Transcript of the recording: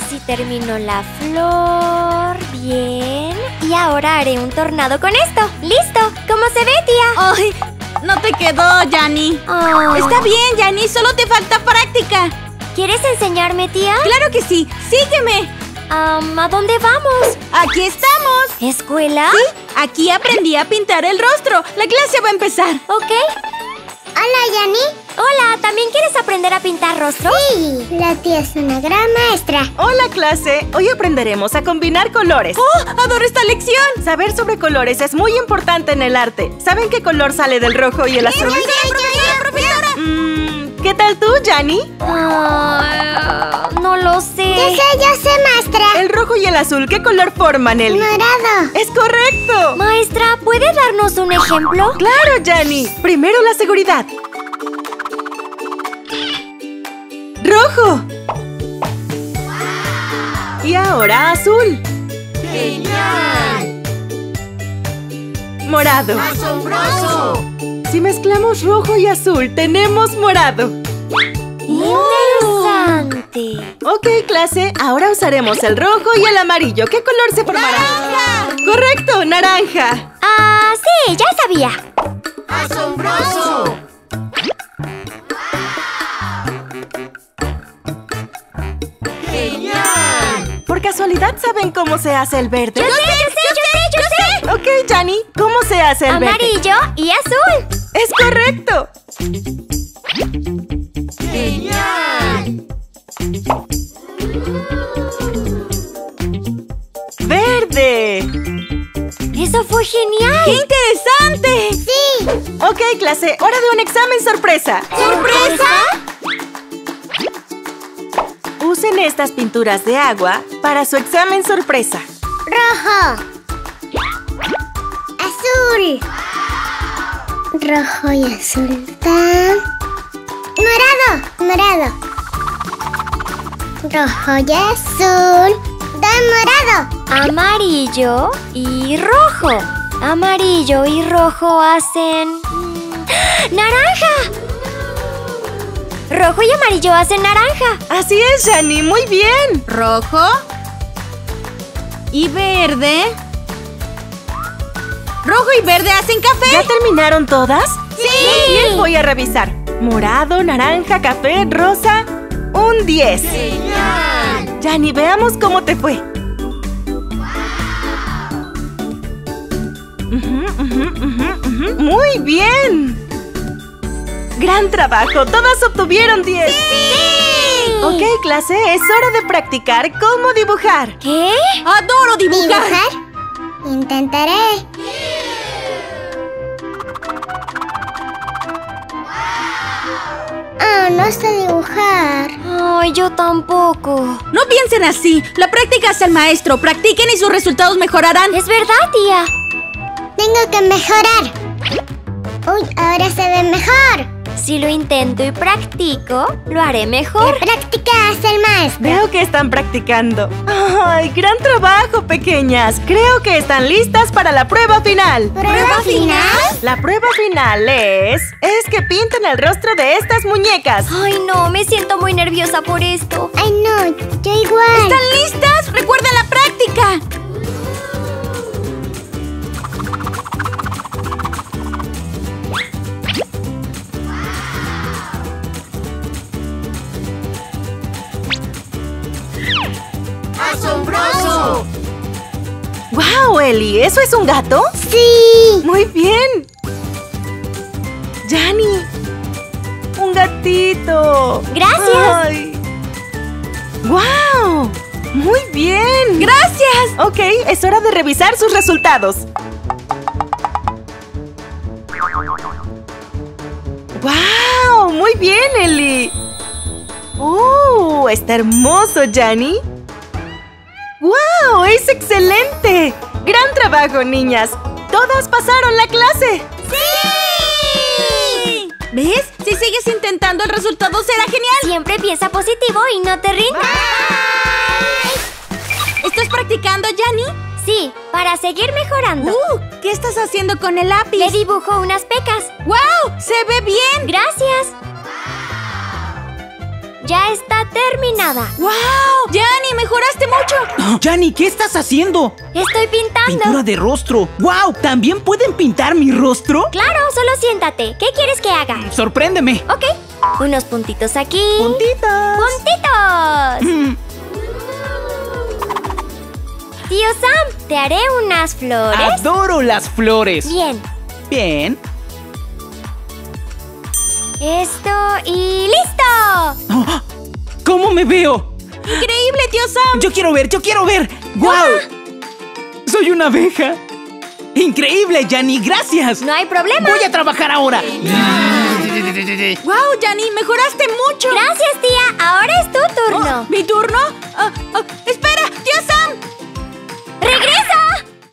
Casi terminó la flor. Bien. Y ahora haré un tornado con esto. ¡Listo! ¿Cómo se ve, tía? ¡Ay! No te quedó, Yanni. Oh. Está bien, Yanni, solo te falta práctica. ¿Quieres enseñarme, tía? Claro que sí. Sígueme. ¿A dónde vamos? Aquí estamos. ¿Escuela? Sí, aquí aprendí a pintar el rostro. La clase va a empezar. Ok. Hola, Yanni. Hola, ¿también quieres aprender a pintar rostro? Sí, la tía es una gran maestra. Hola clase, hoy aprenderemos a combinar colores. ¡Oh! ¡Adoro esta lección! Saber sobre colores es muy importante en el arte. ¿Saben qué color sale del rojo y el azul? profesora, profesora! Mm, ¿Qué tal tú, Jani? No lo Yo sé. sé, yo sé, maestra. El rojo y el azul, ¿qué color forman, Eli? Morado. ¡Es correcto! Maestra, ¿puede darnos un ejemplo? ¡Claro, Jani! Primero la seguridad. ¡Rojo! Y ahora azul. ¡Genial! Morado. ¡Asombroso! Si mezclamos rojo y azul, tenemos morado. Interesante. Ok, clase, ahora usaremos el rojo y el amarillo. ¿Qué color se formará? ¡Naranja! ¡Correcto, naranja! Ah, sí, ya sabía. ¡Asombroso! Casualidad saben cómo se hace el verde? Yo sé, yo sé, yo sé, yo sé. Ok, Jani, ¿cómo se hace el verde? Amarillo y azul. ¡Es correcto! ¡Genial! ¡Verde! Eso fue genial. ¡Qué interesante! Sí. Ok, clase, hora de un examen sorpresa. ¿Sorpresa? Usen estas pinturas de agua para su examen sorpresa. Rojo. Azul. Rojo y azul. Morado. Morado. Rojo y azul. Dan morado. Amarillo y rojo. Amarillo y rojo hacen... mm, ¡Naranja! Rojo y amarillo hacen naranja. Así es, Jani, muy bien. Rojo. Y verde. Rojo y verde hacen café. ¿Ya terminaron todas? ¡Sí! Muy bien, voy a revisar. Morado, naranja, café, rosa. Un 10. ¡Genial! Jani, veamos cómo te fue. Muy bien. Gran trabajo, todas obtuvieron 10. Ok, clase, es hora de practicar cómo dibujar. ¿Qué? ¡Adoro dibujar! ¿Dibujar? Intentaré. Ah, no sé dibujar. Ay, yo tampoco. No piensen así. La práctica es el maestro. Practiquen y sus resultados mejorarán. Es verdad, tía. Tengo que mejorar. Uy, ahora se ve mejor. Si lo intento y practico, lo haré mejor. Práctica hace el maestro. Veo que están practicando. ¡Ay, gran trabajo, pequeñas! Creo que están listas para la prueba final. ¿Prueba final? La prueba final es... es que pinten el rostro de estas muñecas. Ay, no, me siento muy nerviosa por esto. Ay, no, yo igual. ¿Están listas? ¡Recuerden la práctica! ¡Asombroso! ¡Wow, Eli! ¿Eso es un gato? Sí. ¡Muy bien! ¡Jani! ¡Un gatito! Gracias. ¡Ay! ¡Wow! ¡Muy bien! ¡Gracias! Ok, es hora de revisar sus resultados. ¡Wow! ¡Muy bien, Eli! ¡Oh! ¡Está hermoso, Jani! ¡Wow! ¡Es excelente! ¡Gran trabajo, niñas! ¡Todas pasaron la clase! ¡Sí! ¿Ves? Si sigues intentando, el resultado será genial. Siempre piensa positivo y no te rindas. ¿Estás practicando, Yanni? Sí, para seguir mejorando. Uh, ¿qué estás haciendo con el lápiz? Le dibujo unas pecas. ¡Wow! ¡Se ve bien! Gracias. Ya está terminada. ¡Wow! ¡Yanni, mejor rostro. Yanni, ¿qué estás haciendo? Estoy pintando. Pintura de rostro. ¡Wow! ¿También pueden pintar mi rostro? Claro, solo siéntate. ¿Qué quieres que haga? Sorpréndeme. Ok. Unos puntitos aquí. Puntitas. ¡Puntitos! Mm, Tío Sam, te haré unas flores. Adoro las flores. Bien. Bien. Esto y listo. Oh, ¿Cómo me veo? ¡Increíble, tío Sam! Yo quiero ver, yo quiero ver. ¡Wow! Soy una abeja. Increíble, Yanni, gracias. No hay problema. Voy a trabajar ahora. ¡Wow, Yanni! ¡Mejoraste mucho! Gracias, tía. Ahora es tu turno. ¿Mi turno? Ah, ah, ¡Espera.